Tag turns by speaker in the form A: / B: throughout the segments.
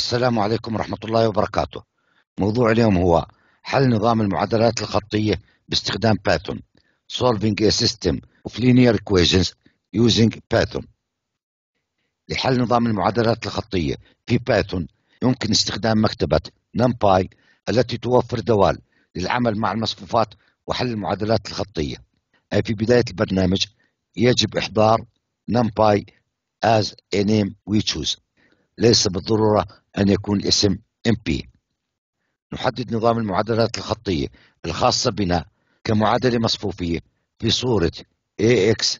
A: السلام عليكم ورحمة الله وبركاته. موضوع اليوم هو حل نظام المعادلات الخطية باستخدام بايثون Solving a system of linear equations using Python. لحل نظام المعادلات الخطية في بايثون يمكن استخدام مكتبة NumPy التي توفر دوال للعمل مع المصفوفات وحل المعادلات الخطية. أي في بداية البرنامج يجب إحضار NumPy as a name we choose. ليس بالضرورة أن يكون الاسم MP نحدد نظام المعادلات الخطية الخاصة بنا كمعادلة مصفوفية في صورة AX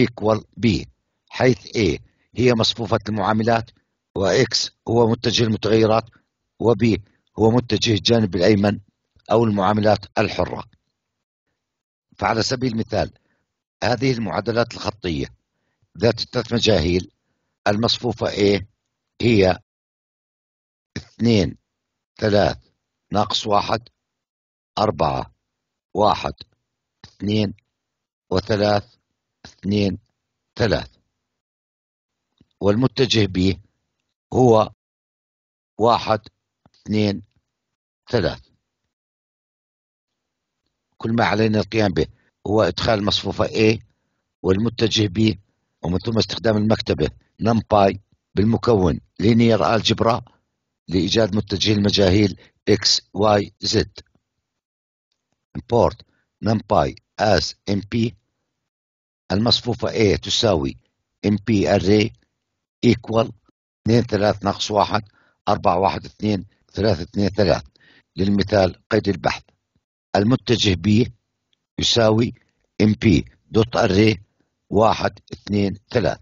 A: equal B حيث A هي مصفوفة المعاملات وX هو متجه المتغيرات وB هو متجه الجانب الأيمن أو المعاملات الحرة. فعلى سبيل المثال هذه المعادلات الخطية ذات الثلاث مجاهيل المصفوفة A هي اثنين ثلاث ناقص واحد أربعة واحد اثنين وثلاث اثنين ثلاث. والمتجه به هو واحد اثنين ثلاث. كل ما علينا القيام به هو إدخال مصفوفة A والمتجه B ومن ثم استخدام المكتبة NumPy بالمكون linear algebra لإيجاد متجه المجاهيل x, y, z. import numpy as mp المصفوفة a تساوي mp array equal 2 3 ناقص 1 4 1 2 3 2 3 للمثال قيد البحث. المتجه b يساوي mp دوت array 1 2 3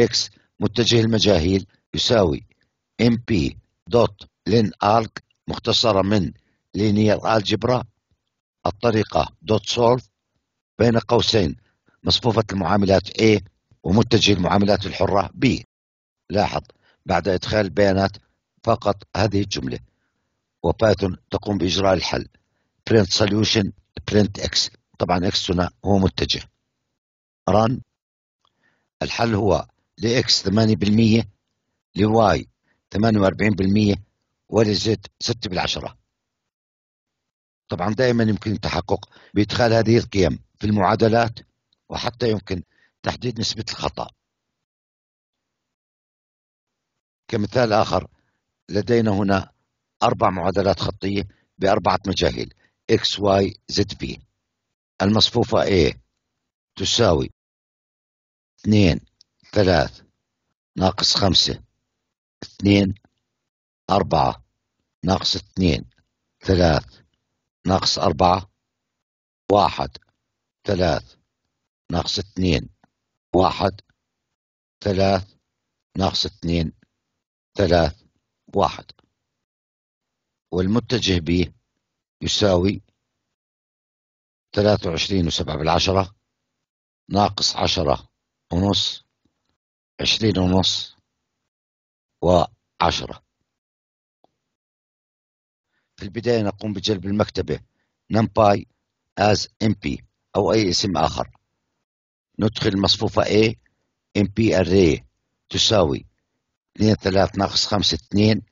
A: x متجه المجاهيل يساوي mp لين مختصرة من linear algebra الطريقة دوت سولف بين قوسين مصفوفة المعاملات A ومتجه المعاملات الحرة B. لاحظ بعد إدخال البيانات فقط هذه الجملة. وبايثون تقوم بإجراء الحل. Print solution print x. طبعا x هنا هو متجه. Run. الحل هو لإكس 8% لواي 48% ولزد 6 بالعشرة. طبعا دائما يمكن التحقق بإدخال هذه القيم في المعادلات وحتى يمكن تحديد نسبة الخطأ. كمثال آخر لدينا هنا أربع معادلات خطية بأربعة مجاهيل x, y, z, v. المصفوفة A تساوي 2 3 ناقص 5 2 أربعة ناقص اثنين ثلاث ناقص أربعة واحد ثلاث ناقص اثنين واحد ثلاث ناقص اثنين ثلاث واحد. والمتجه به يساوي ثلاثة وعشرين وسبعة بالعشرة ناقص عشرة ونص عشرين ونص وعشرة. في البداية نقوم بجلب المكتبة numpy as mp أو أي اسم آخر. ندخل المصفوفة A mp array تساوي 2 3 ناقص 5 2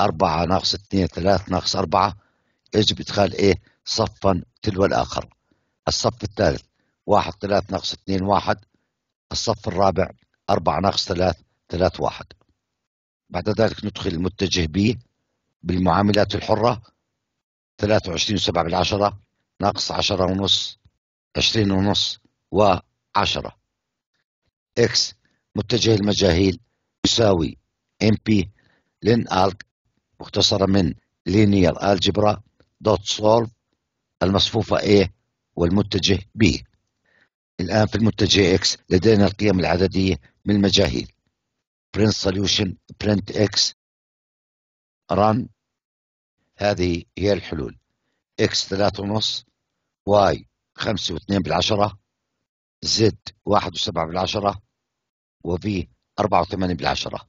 A: 4 ناقص 2 3 ناقص 4 يجب إدخال A صفا تلو الآخر. الصف الثالث 1 3 ناقص 2 1 الصف الرابع 4 ناقص 3 3 1 بعد ذلك ندخل المتجه B بالمعاملات الحرة 23 وسبعة بالعشرة ناقص عشرة ونص عشرين ونص وعشرة. X متجه المجاهيل يساوي np linalg مختصرة من linear algebra dot solve المصفوفة A والمتجه B. الآن في المتجه X لدينا القيم العددية من المجاهيل. Print solution print X run. هذه هي الحلول. X ثلاثة ونص y خمسة واثنين بالعشرة z واحد وسبعة بالعشرة و v أربعة وثمانية بالعشرة.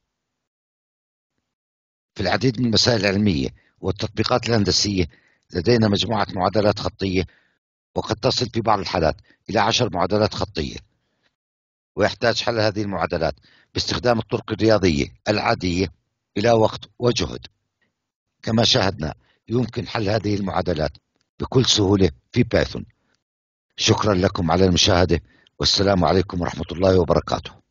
A: في العديد من المسائل العلمية والتطبيقات الهندسية لدينا مجموعة معادلات خطية وقد تصل في بعض الحالات إلى عشر معادلات خطية. ويحتاج حل هذه المعادلات باستخدام الطرق الرياضية العادية إلى وقت وجهد. كما شاهدنا يمكن حل هذه المعادلات بكل سهولة في بايثون شكرا لكم على المشاهدة والسلام عليكم ورحمة الله وبركاته.